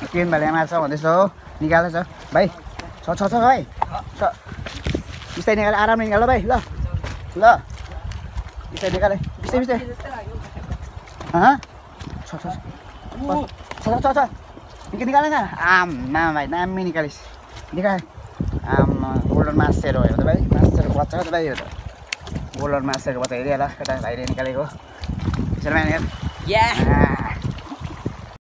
किन भाइले मार्छ भन्दैछ हो निकाल्दैछ भाइ छ छ छ भाइ छ बिस्तारै निकाल आरामले निकाल भाइ ल ल बिस्तारै निकाल बिस्तारै बिस्तारै छ छ छ छ छ छ निकै निकाल न आम्मा भाइ नामी निकालिस् निकाल आम गोल्डन मासेर हो त भाइ मासेरको बच्चा हो त भाइ यो त गोल्डन मासेरको बच्चा हेरिहाल केटा भाइले निकालेको त्यसरी या